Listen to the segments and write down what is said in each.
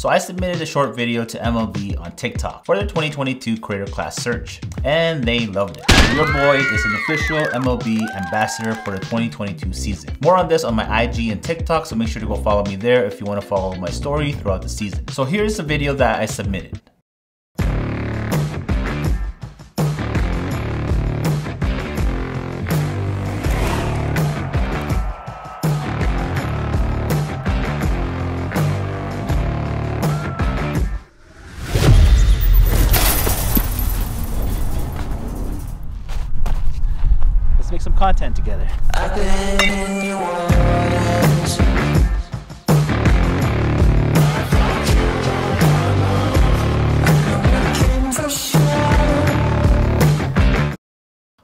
So I submitted a short video to MLB on TikTok for their 2022 Creator Class search, and they loved it. Your boy is an official MLB ambassador for the 2022 season. More on this on my IG and TikTok, so make sure to go follow me there if you want to follow my story throughout the season. So here's the video that I submitted. Content together.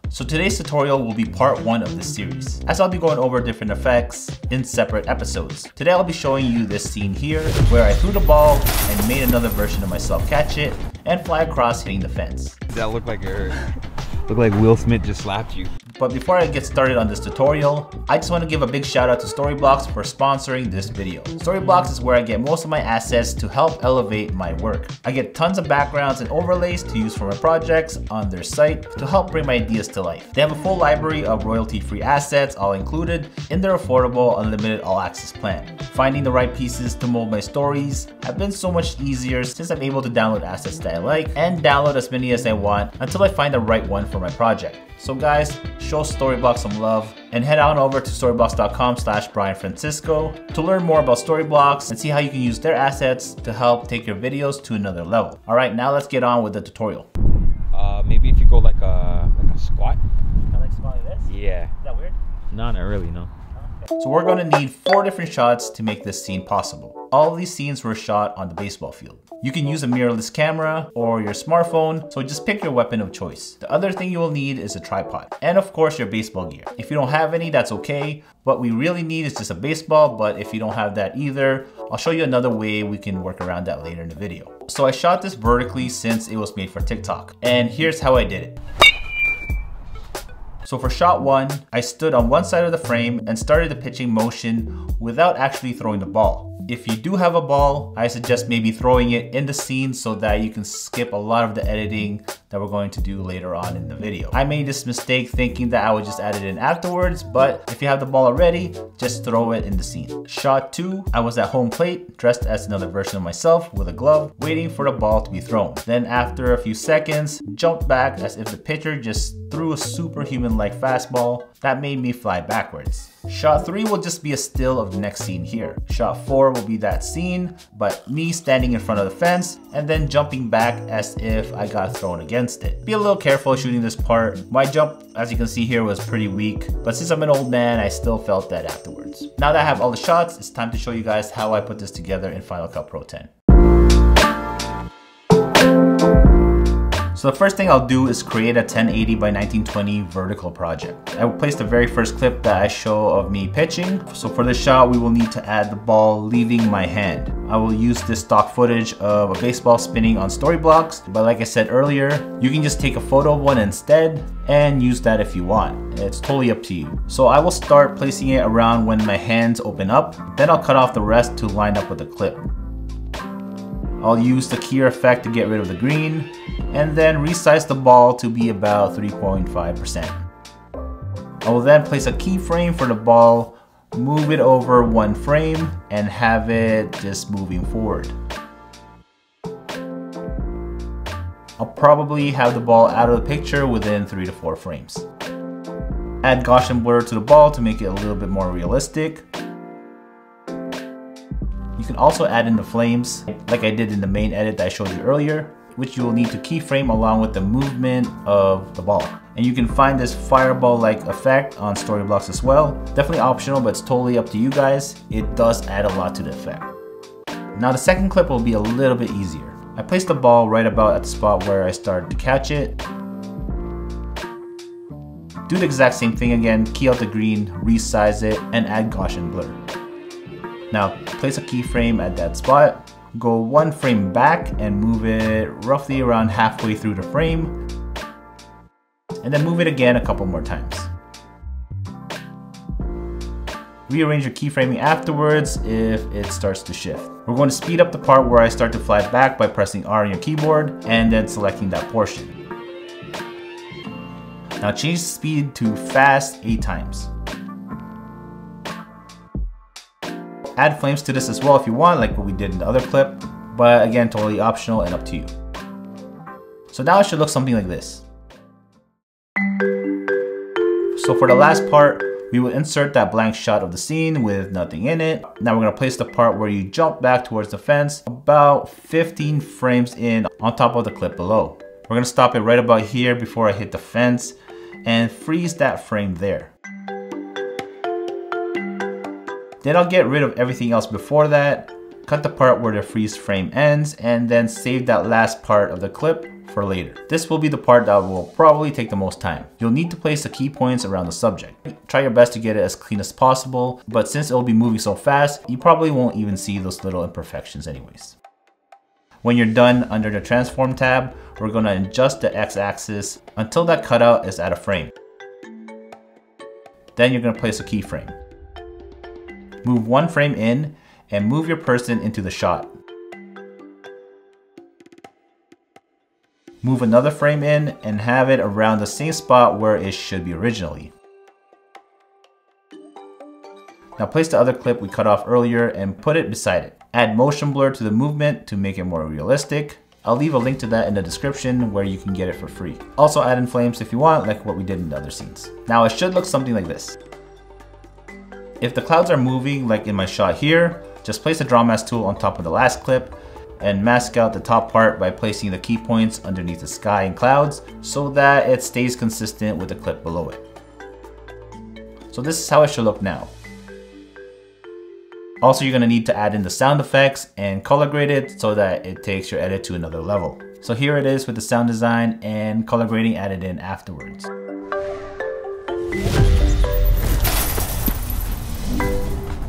So today's tutorial will be part one of this series, as I'll be going over different effects in separate episodes. Today I'll be showing you this scene here, where I threw the ball and made another version of myself catch it and fly across hitting the fence. That looked like a looked like Will Smith just slapped you. But before I get started on this tutorial, I just want to give a big shout out to Storyblocks for sponsoring this video. Storyblocks is where I get most of my assets to help elevate my work. I get tons of backgrounds and overlays to use for my projects on their site to help bring my ideas to life. They have a full library of royalty-free assets all included in their affordable unlimited all access plan. Finding the right pieces to mold my stories have been so much easier since I'm able to download assets that I like and download as many as I want until I find the right one for my project. So guys, show Storyblocks some love and head on over to storyblocks.com slash Bryan Francisco to learn more about Storyblocks and see how you can use their assets to help take your videos to another level. All right, now let's get on with the tutorial. Uh, maybe if you go like a like a squat. I like smiley this. Is Yeah. that weird? No, not really. No. So we're going to need four different shots to make this scene possible. All of these scenes were shot on the baseball field. You can use a mirrorless camera or your smartphone, so just pick your weapon of choice. The other thing you will need is a tripod, and of course your baseball gear. If you don't have any, that's okay. What we really need is just a baseball, but if you don't have that either, I'll show you another way we can work around that later in the video. So I shot this vertically since it was made for TikTok, and here's how I did it. So for shot one, I stood on one side of the frame and started the pitching motion without actually throwing the ball. If you do have a ball, I suggest maybe throwing it in the scene so that you can skip a lot of the editing that we're going to do later on in the video. I made this mistake thinking that I would just add it in afterwards, but if you have the ball already, just throw it in the scene. Shot two, I was at home plate, dressed as another version of myself with a glove, waiting for the ball to be thrown. Then after a few seconds, jumped back as if the pitcher just threw a superhuman-like fastball that made me fly backwards. Shot 3 will just be a still of the next scene here. Shot 4 will be that scene, but me standing in front of the fence and then jumping back as if I got thrown against it. Be a little careful shooting this part. My jump, as you can see here, was pretty weak, but since I'm an old man, I still felt that afterwards. Now that I have all the shots, it's time to show you guys how I put this together in Final Cut Pro 10. So the first thing I'll do is create a 1080 by 1920 vertical project. I will place the very first clip that I show of me pitching. So for this shot, we will need to add the ball leaving my hand. I will use this stock footage of a baseball spinning on Storyblocks, but like I said earlier, you can just take a photo of one instead and use that if you want. It's totally up to you. So I will start placing it around when my hands open up, then I'll cut off the rest to line up with the clip. I'll use the keyer effect to get rid of the green, and then resize the ball to be about 3.5%. I will then place a keyframe for the ball, move it over one frame, and have it just moving forward. I'll probably have the ball out of the picture within 3 to 4 frames. Add Gaussian blur to the ball to make it a little bit more realistic. You can also add in the flames, like I did in the main edit that I showed you earlier, which you will need to keyframe along with the movement of the ball. And you can find this fireball-like effect on Storyblocks as well. Definitely optional, but it's totally up to you guys. It does add a lot to the effect. Now the second clip will be a little bit easier. I placed the ball right about at the spot where I started to catch it. Do the exact same thing again, key out the green, resize it, and add Gaussian blur. Now place a keyframe at that spot, go one frame back and move it roughly around halfway through the frame, and then move it again a couple more times. Rearrange your keyframing afterwards if it starts to shift. We're going to speed up the part where I start to fly back by pressing R on your keyboard and then selecting that portion. Now change the speed to fast 8 times. Add flames to this as well if you want, like what we did in the other clip, but again, totally optional and up to you. So now it should look something like this. So for the last part, we will insert that blank shot of the scene with nothing in it. Now we're gonna place the part where you jump back towards the fence about 15 frames in on top of the clip below. We're gonna stop it right about here before I hit the fence and freeze that frame there. Then I'll get rid of everything else before that, cut the part where the freeze frame ends, and then save that last part of the clip for later. This will be the part that will probably take the most time. You'll need to place the key points around the subject. Try your best to get it as clean as possible, but since it'll be moving so fast, you probably won't even see those little imperfections anyways. When you're done under the transform tab, we're gonna adjust the x-axis until that cutout is at a frame. Then you're gonna place a keyframe. Move one frame in and move your person into the shot. Move another frame in and have it around the same spot where it should be originally. Now place the other clip we cut off earlier and put it beside it. Add motion blur to the movement to make it more realistic. I'll leave a link to that in the description where you can get it for free. Also add in flames if you want, like what we did in the other scenes. Now it should look something like this. If the clouds are moving like in my shot here, just place the draw mask tool on top of the last clip and mask out the top part by placing the key points underneath the sky and clouds so that it stays consistent with the clip below it. So this is how it should look now. Also, you're gonna need to add in the sound effects and color grade it so that it takes your edit to another level. So here it is with the sound design and color grading added in afterwards.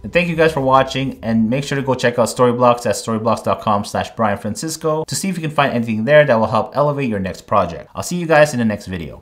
And thank you guys for watching and make sure to go check out Storyblocks at storyblocks.com slash Bryan Francisco to see if you can find anything there that will help elevate your next project. I'll see you guys in the next video.